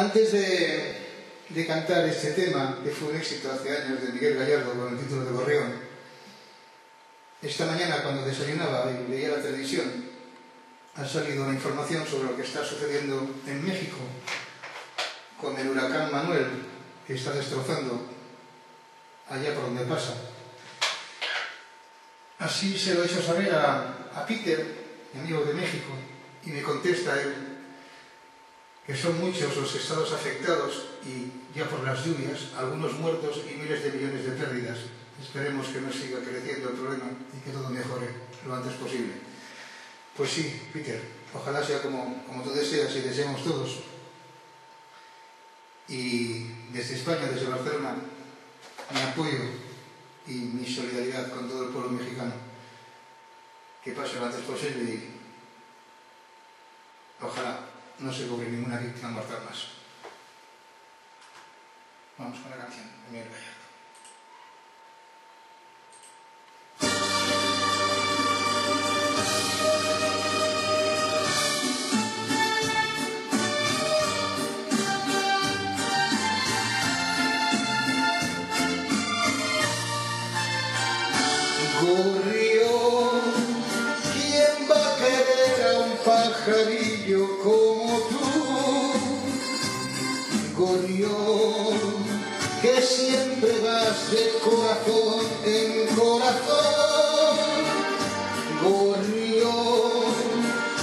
Antes de, de cantar este tema, que fue un éxito hace años de Miguel Gallardo con el título de Gorrión, esta mañana cuando desayunaba y leía la televisión, ha salido la información sobre lo que está sucediendo en México con el huracán Manuel, que está destrozando allá por donde pasa. Así se lo he hecho saber a, a Peter, mi amigo de México, y me contesta él, que son muchos los estados afectados y ya por las lluvias, algunos muertos y miles de millones de pérdidas. Esperemos que no siga creciendo el problema y que todo mejore lo antes posible. Pues sí, Peter, ojalá sea como, como tú deseas y deseamos todos. Y desde España, desde Barcelona, mi apoyo y mi solidaridad con todo el pueblo mexicano. Que pase lo antes posible y no se cobre ninguna víctima mortal más. Vamos con la canción de Miguel Gallardo. Gorrión, Gorrión, que siempre vas de corazón en corazón. Gorrión,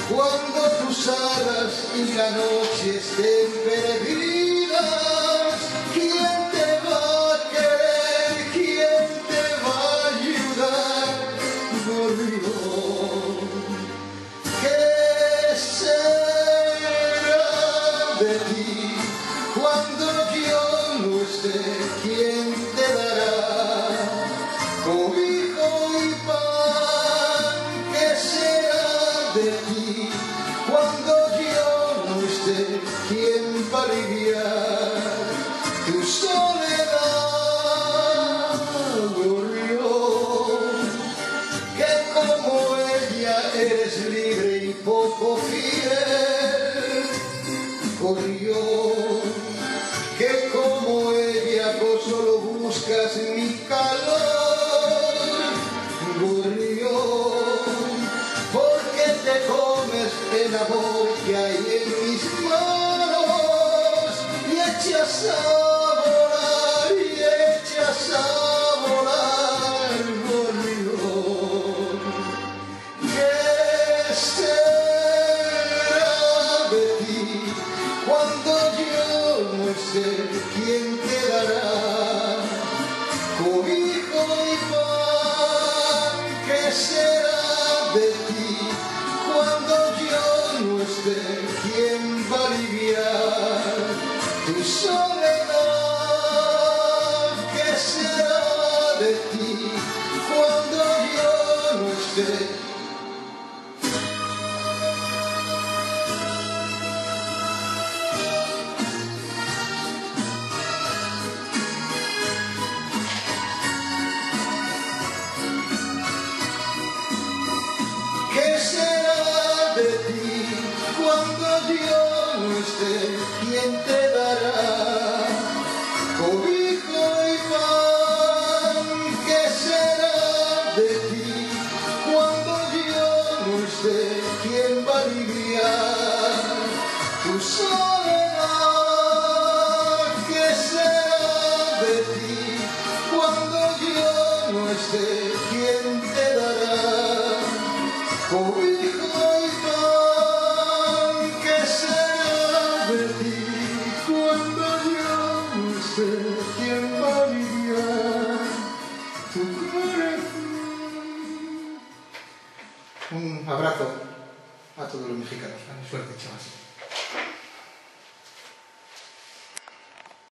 cuando tus alas y la noche estén perdidas, ¿quién va a aliviar tu soledad, gorrión? que como ella eres libre y poco fiel, gorrión, que como ella vos solo buscas mi calor, gorrión, porque te comes el amor que hay en y ¿Qué será de ti cuando yo no esté? ¿Quién te tu soledad? ¿Qué será de ti cuando yo no esté? ¿Quién te dará? Cobijo y pan, ¿qué será de ti cuando yo no esté? ¿Quién va a aliviar tu corazón? Un abrazo a todos los mexicanos. Suerte, chavales.